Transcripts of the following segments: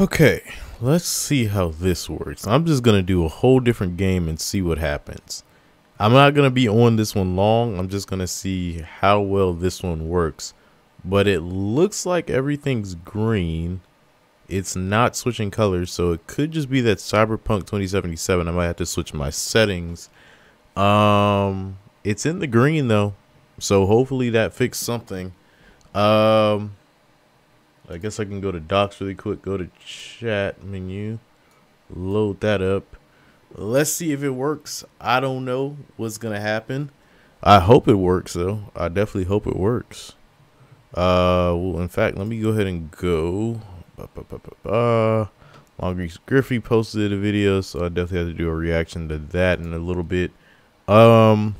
Okay, let's see how this works. I'm just going to do a whole different game and see what happens. I'm not going to be on this one long. I'm just going to see how well this one works. But it looks like everything's green. It's not switching colors, so it could just be that Cyberpunk 2077. I might have to switch my settings. Um, it's in the green though, so hopefully that fixed something. Um, I guess I can go to docs really quick, go to chat menu, load that up. Let's see if it works. I don't know what's going to happen. I hope it works though. I definitely hope it works. Uh, well, in fact, let me go ahead and go. Uh, Longreach Griffey posted a video, so I definitely have to do a reaction to that in a little bit. Um,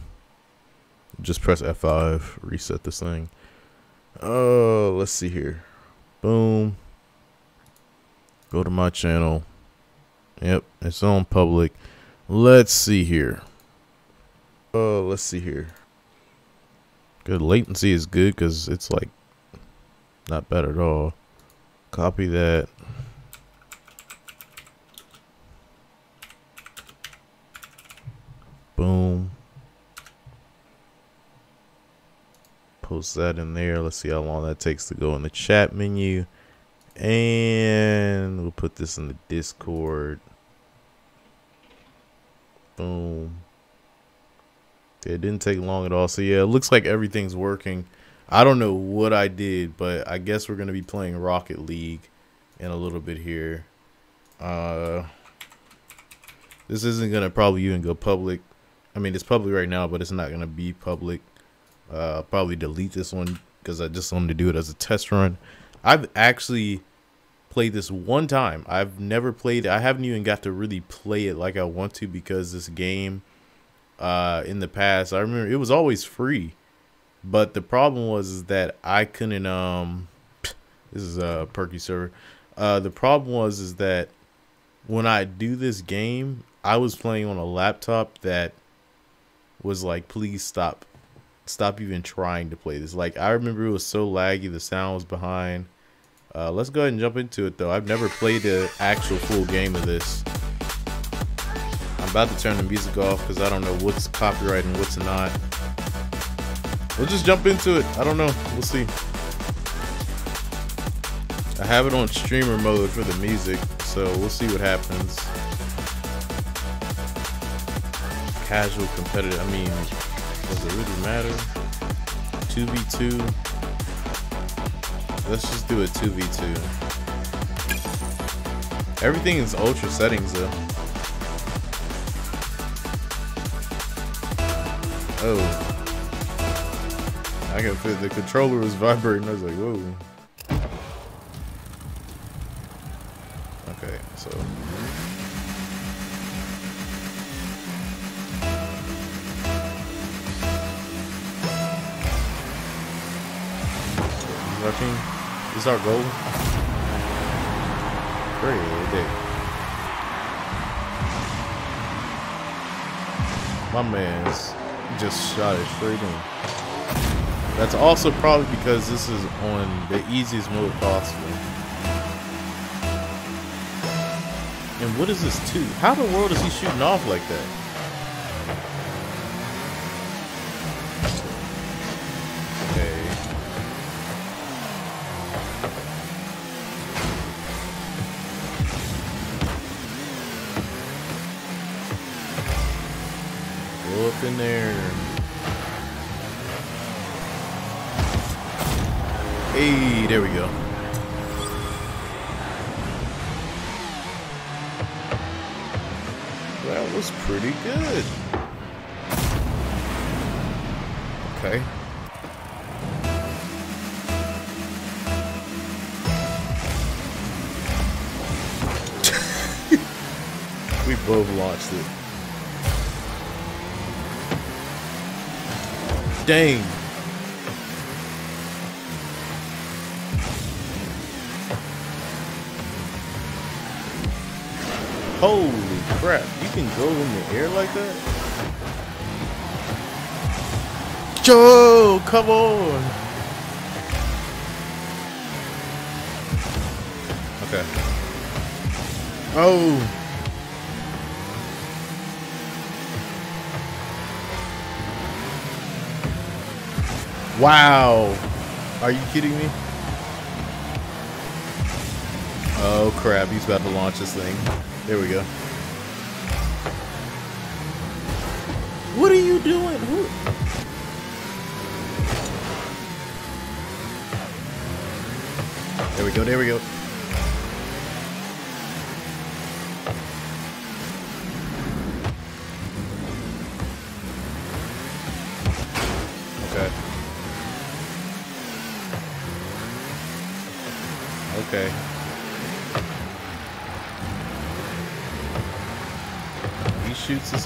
just press F5, reset this thing. Uh, let's see here. Boom. Go to my channel. Yep, it's on public. Let's see here. Oh, uh, let's see here. Good latency is good because it's like not bad at all. Copy that. Boom. Post that in there. Let's see how long that takes to go in the chat menu. And we'll put this in the Discord. Boom. It didn't take long at all. So yeah, it looks like everything's working. I don't know what I did, but I guess we're going to be playing Rocket League in a little bit here. Uh, this isn't going to probably even go public. I mean, it's public right now, but it's not going to be public uh, probably delete this one because I just wanted to do it as a test run. I've actually played this one time. I've never played. I haven't even got to really play it like I want to because this game, uh, in the past, I remember it was always free, but the problem was is that I couldn't. Um, this is a perky server. Uh, the problem was is that when I do this game, I was playing on a laptop that was like, please stop stop even trying to play this. Like I remember it was so laggy, the sound was behind. Uh, let's go ahead and jump into it though. I've never played the actual full game of this. I'm about to turn the music off because I don't know what's copyright and what's not. We'll just jump into it. I don't know. We'll see. I have it on streamer mode for the music, so we'll see what happens. Casual competitive. I mean, does it really matter? 2v2. Let's just do a 2v2. Everything is ultra settings though. Oh. I can feel the controller was vibrating. I was like, whoa. Is our goal. Pretty My man's just shot it straight in. That's also probably because this is on the easiest mode possible. And what is this too? How the world is he shooting off like that? Hey, there we go. That was pretty good. Okay. we both launched it. Dang. Holy crap. You can go in the air like that? Joe, come on. Okay. Oh. Wow. Are you kidding me? Oh crap, he's about to launch this thing. There we go. What are you doing? Who? There we go, there we go.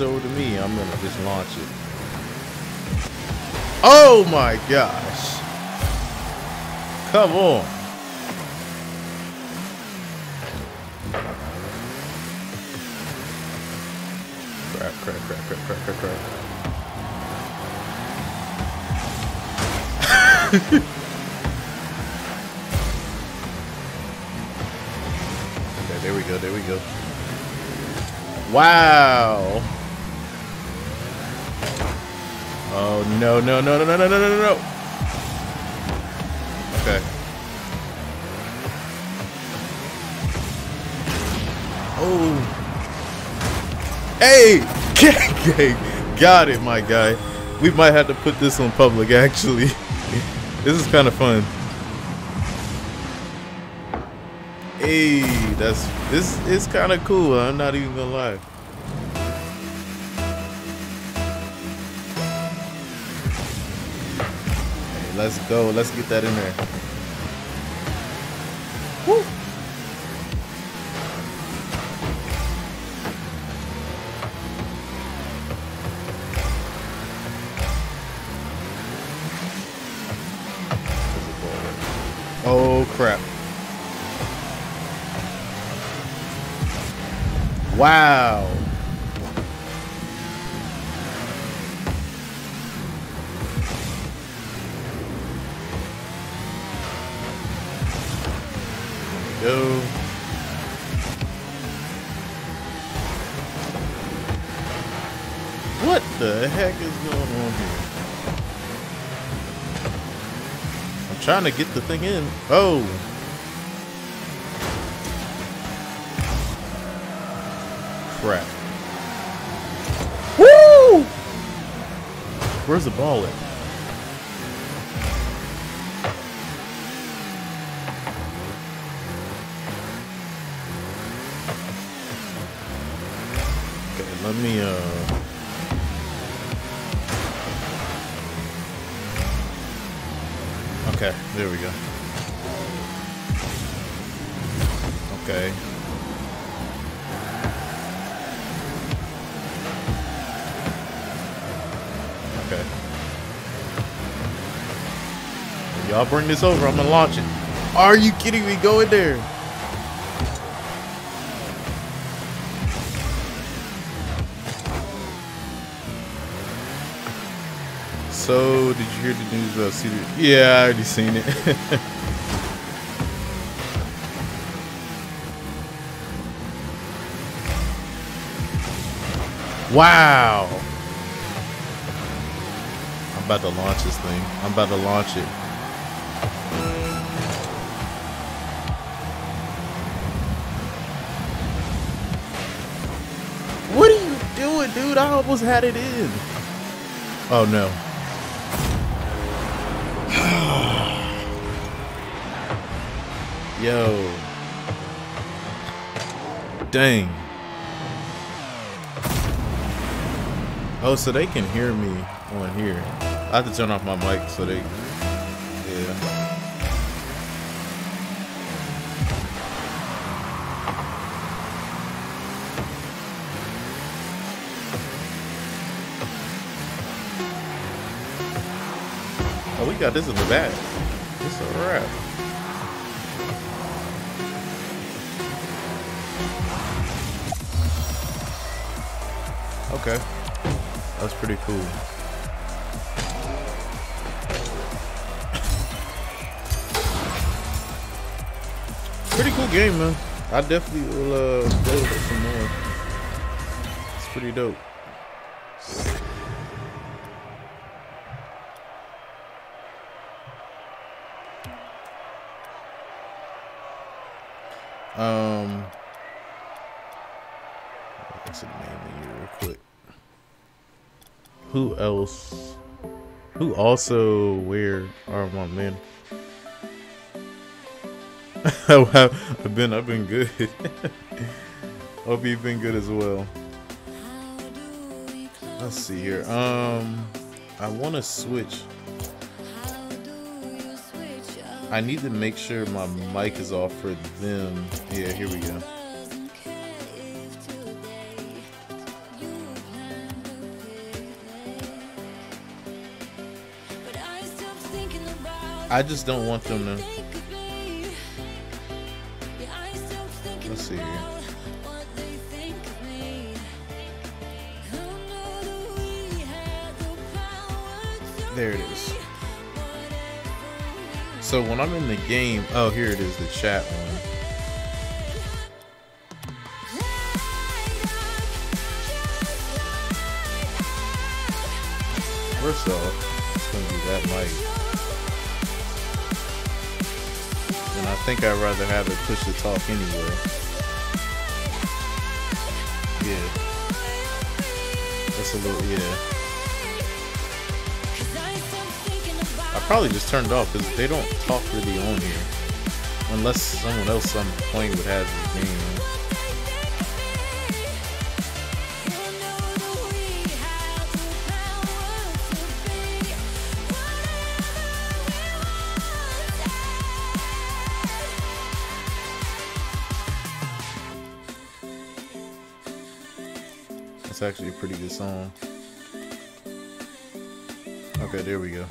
Over to me, I'm gonna just launch it. Oh my gosh. Come on. Crap, crap, crap, crap, crap, crap, crap. okay, there we go, there we go. Wow. Oh no no no no no no no no no. Okay. Oh. Hey! Got it, my guy. We might have to put this on public, actually. this is kind of fun. Hey, that's this is kind of cool. I'm not even gonna lie. Let's go. Let's get that in there. Woo. Oh crap. Wow. Trying to get the thing in. Oh. crap. Woo! Where's the ball at? Okay, let me uh there we go. Okay. Okay. Y'all bring this over, I'm gonna launch it. Are you kidding me? Go in there. So, did you hear the news about Cedar? Yeah, I already seen it. wow. I'm about to launch this thing. I'm about to launch it. What are you doing, dude? I almost had it in. Oh no. Yo. Dang. Oh, so they can hear me on here. I have to turn off my mic so they. Yeah. Oh, we got this in the back. It's a wrap. Okay. That's pretty cool. Pretty cool game, man. I definitely will uh, play with it some more. It's pretty dope. Else? Who also where are my men? I've been I've been good. Hope you've been good as well. Let's see here. Um I wanna switch. I need to make sure my mic is off for them. Yeah, here we go. I just don't want them to. Let's see here. There it is. So when I'm in the game, oh, here it is, the chat one. First off, it's gonna be that mic. I think I'd rather have it push to talk anyway. Yeah. That's a little, yeah. I probably just turned it off because they don't talk really on here. Unless someone else I'm playing with has the game. Actually a pretty good song. Okay, there we go.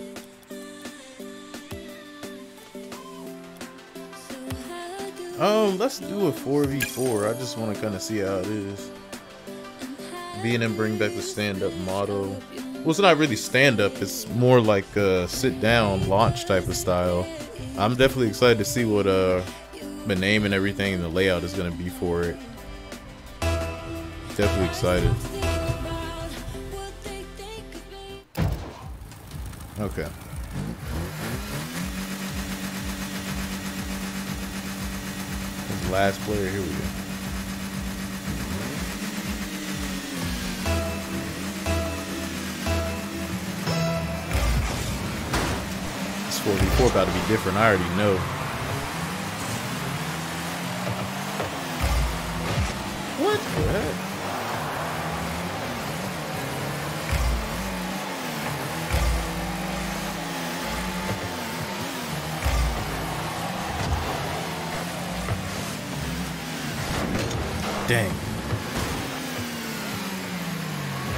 Um, let's do a 4v4. I just want to kind of see how it is. Being and bring back the stand-up motto. Well, it's not really stand-up. It's more like a sit-down launch type of style. I'm definitely excited to see what uh the name and everything and the layout is going to be for it. Definitely excited. Okay. last player. Here we go. This 44 about to be different. I already know.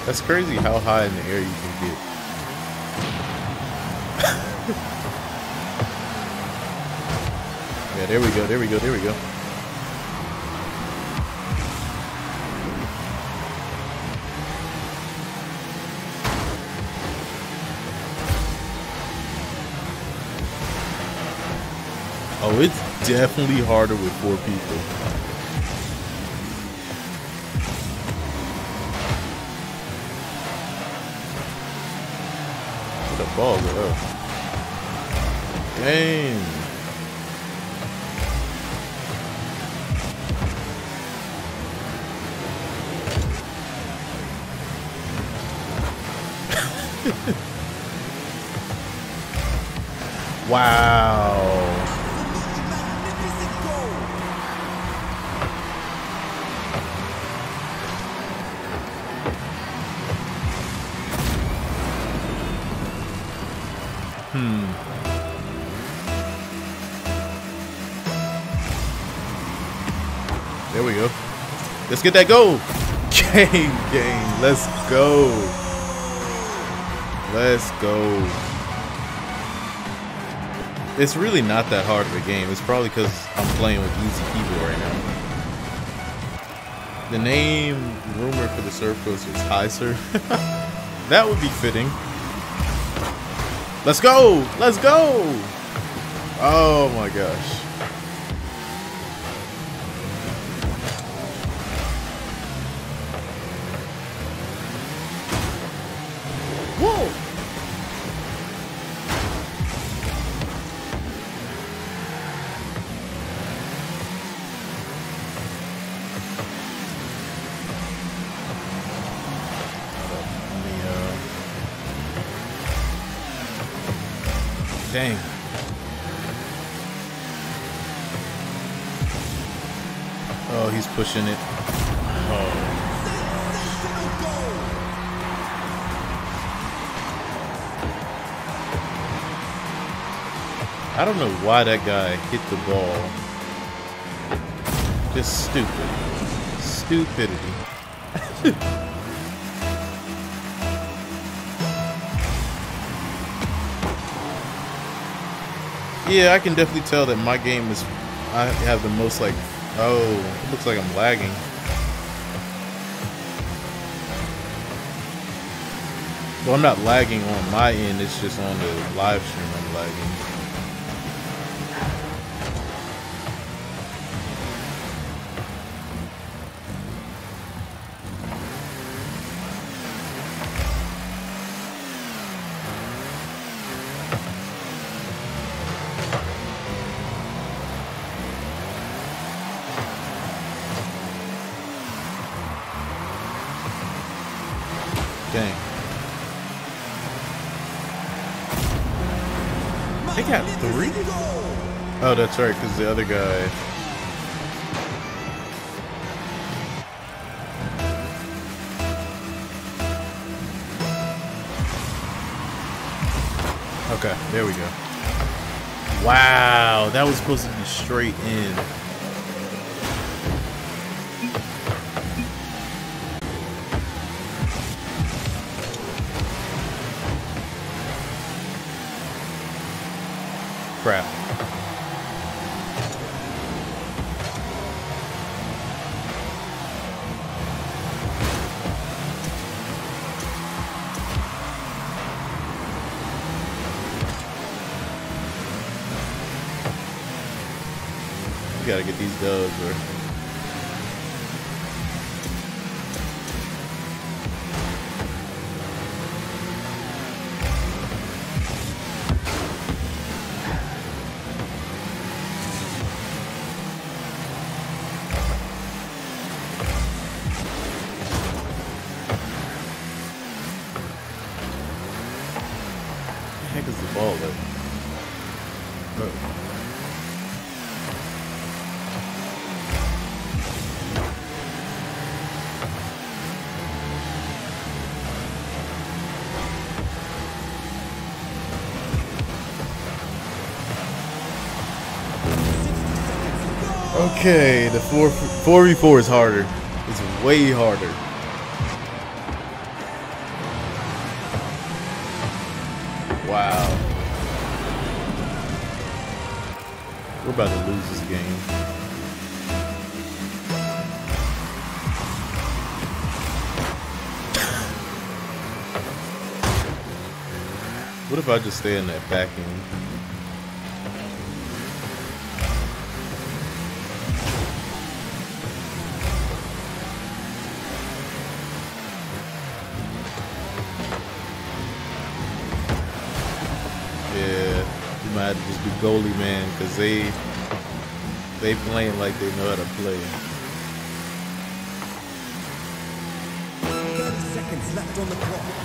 That's crazy how high in the air you can get. yeah, there we go, there we go, there we go. Oh, it's definitely harder with four people. Ball go Dang. wow. Let's get that goal. Game, game. Let's go. Let's go. It's really not that hard of a game. It's probably because I'm playing with easy keyboard right now. The name rumor for the surf coaster is High Surf. that would be fitting. Let's go! Let's go! Oh my gosh. Pushing it. Oh. I don't know why that guy hit the ball. Just stupid. Stupidity. yeah, I can definitely tell that my game is... I have the most, like... Oh, looks like I'm lagging. Well, I'm not lagging on my end, it's just on the live stream I'm lagging. That's right, because the other guy... Okay, there we go. Wow, that was supposed to be straight in. Okay, the 4 4v4 is harder. It's way harder. What if I just stay in that back end? Yeah, you might just be goalie man because they they playing like they know how to play. seconds left on the clock.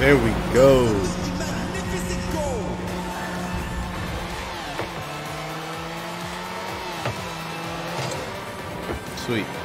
There we go. Sweet.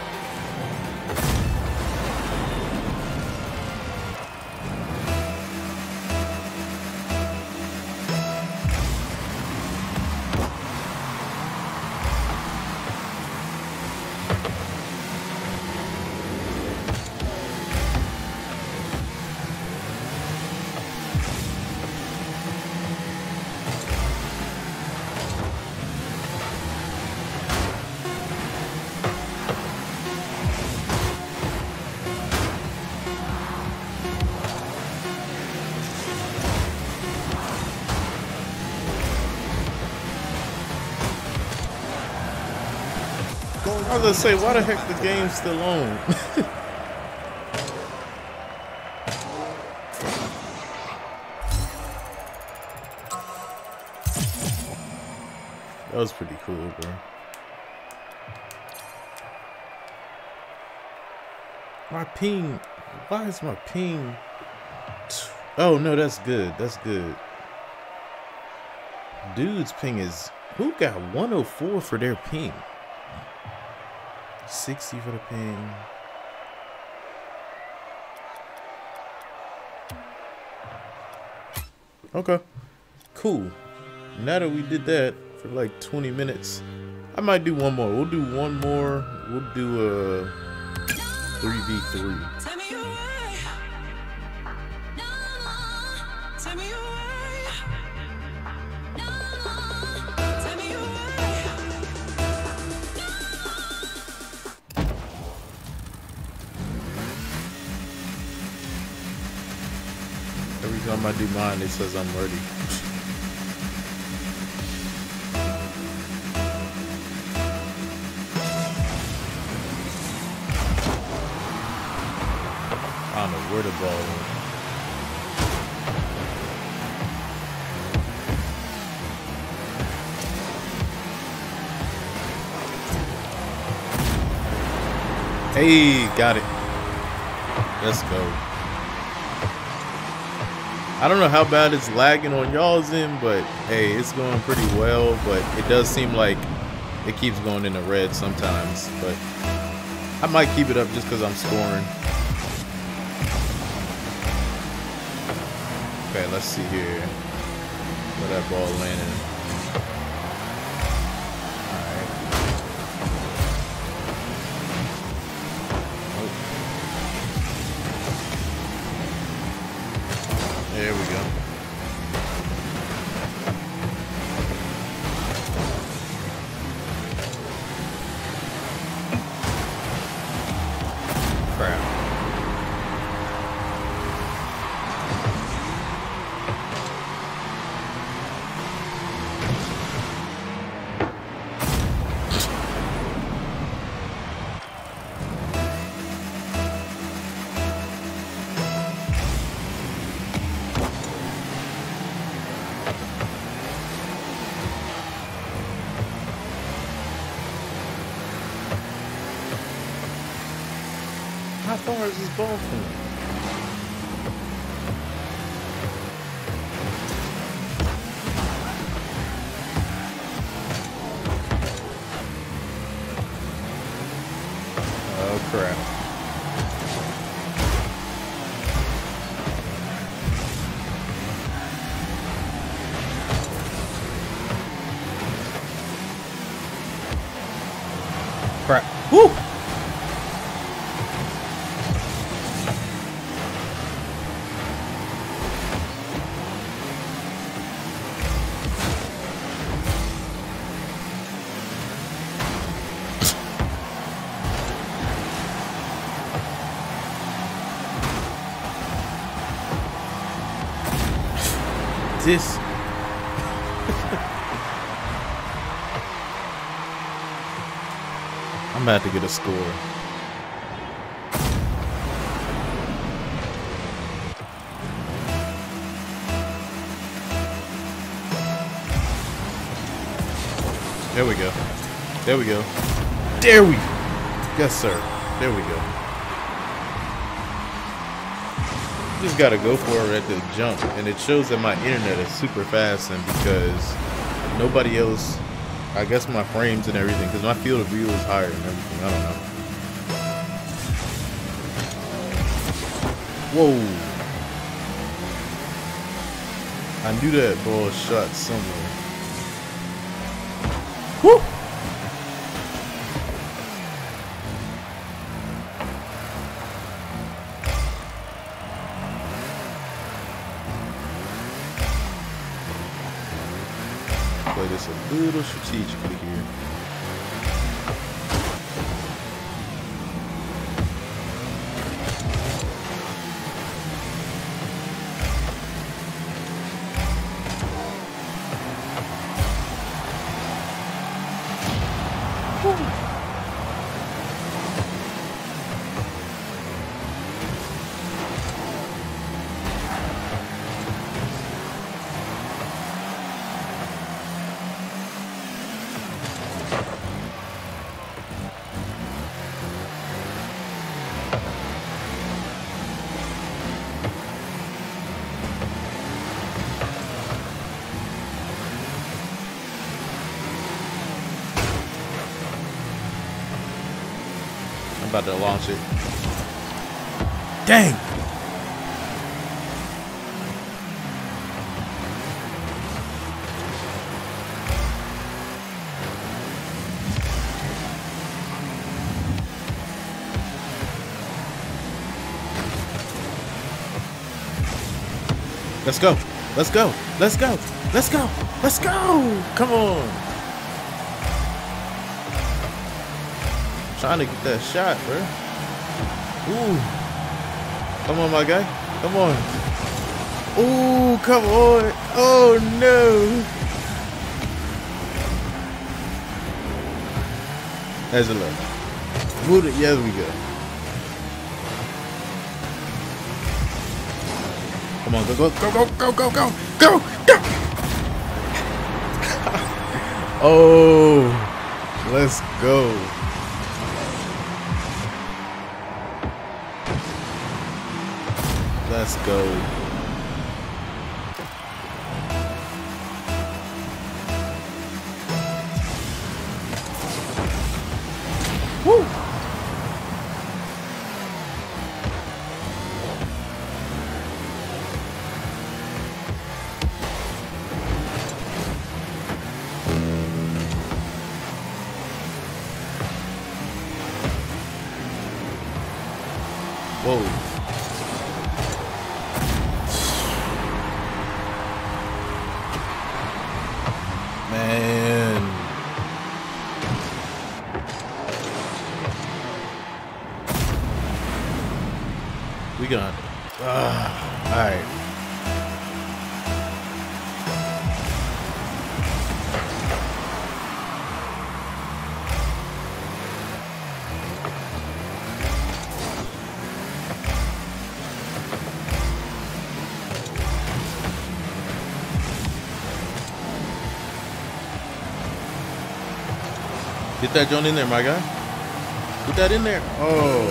I was gonna say, why the heck the game's still on? that was pretty cool, bro. My ping, why is my ping? Oh no, that's good. That's good. Dude's ping is who got 104 for their ping? 60 for the ping. Okay. Cool. Now that we did that for like 20 minutes, I might do one more. We'll do one more. We'll do uh, a 3v3. Every time I do mine, it says I'm ready. I don't know where the ball went. Hey, got it. Let's go. I don't know how bad it's lagging on y'all's end, but hey, it's going pretty well. But it does seem like it keeps going in the red sometimes. But I might keep it up just because I'm scoring. Okay, let's see here where that ball landed. Far is this? Oh crap. Crap. Woo! A score. There we go. There we go. There we Yes, sir. There we go. Just gotta go for it at the jump. And it shows that my internet is super fast and because nobody else I guess my frames and everything, because my field of view is higher and everything. I don't know. Whoa. I knew that ball shot somewhere. A I'm about to launch it. Dang! Let's go. Let's go. Let's go. Let's go. Let's go. Come on. Trying to get that shot, bro. Ooh. Come on, my guy. Come on. Ooh, come on. Oh, no. There's a look. Move it. Yes, we go. Come on, go, go, go, go, go, go, go, go, go! oh, let's go. Let's go. Get that joint in there, my guy. Put that in there. Oh.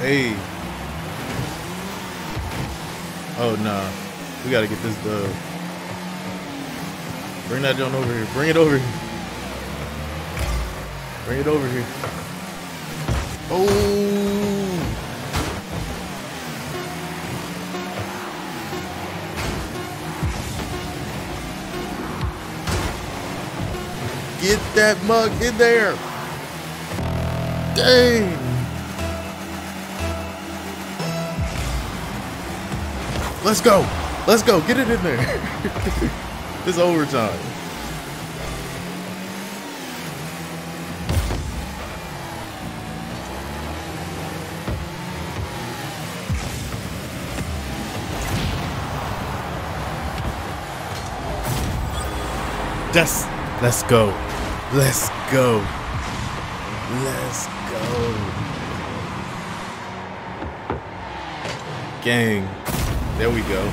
Hey. Oh, nah. We gotta get this dub. Bring that joint over here. Bring it over here. Bring it over here. Oh. Get that mug in there. Dang. Let's go. Let's go. Get it in there. it's overtime. Just let's go. Let's go. Let's go. Gang. There we go.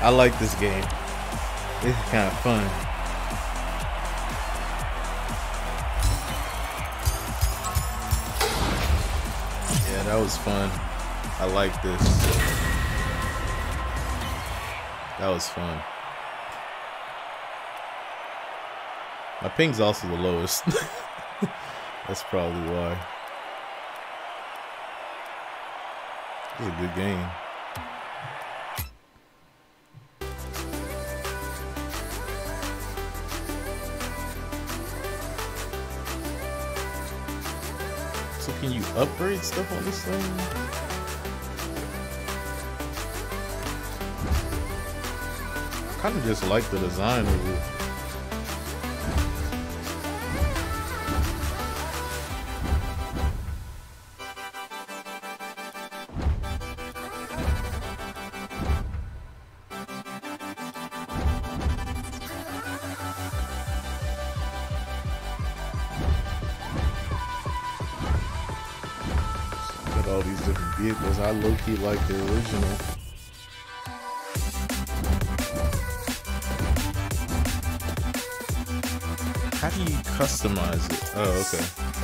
I like this game. Is kind of fun. Yeah, that was fun. I like this. That was fun. My ping's also the lowest. That's probably why. This is a good game. So can you upgrade stuff on this thing? I kind of just like the design of it. I like the original. How do you customize it? Oh, okay.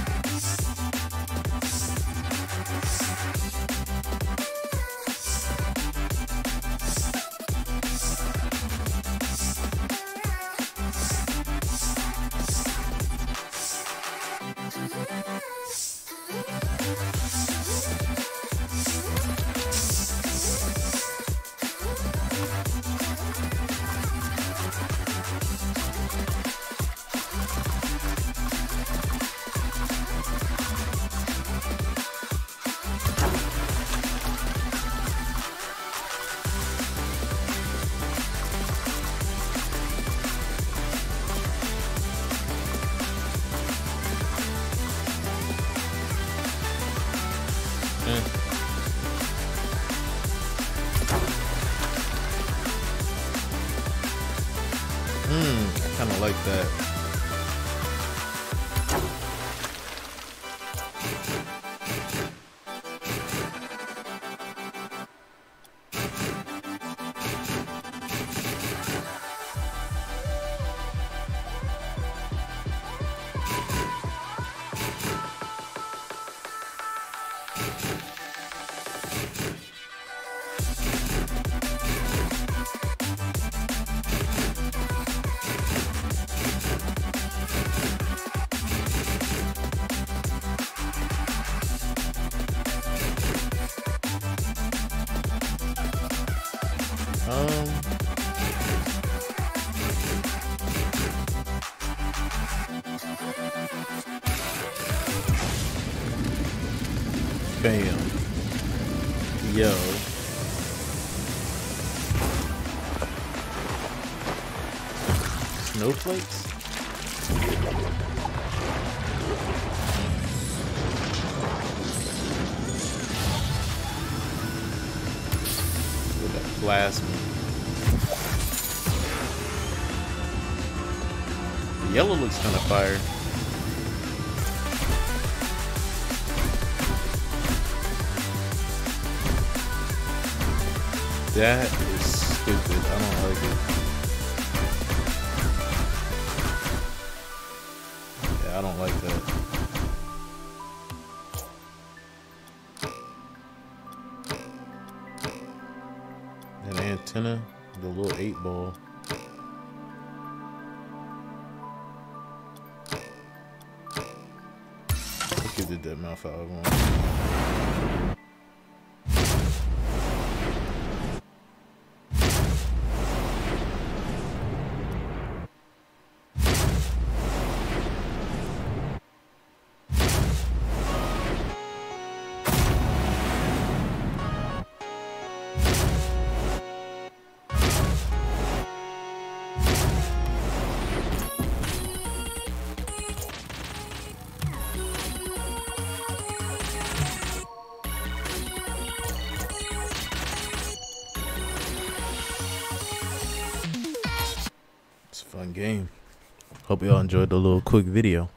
That is stupid. I don't like it. Yeah, I don't like that. An antenna, the little eight ball. Look at the mouth out of one. Fun game. Hope y'all enjoyed the little quick video.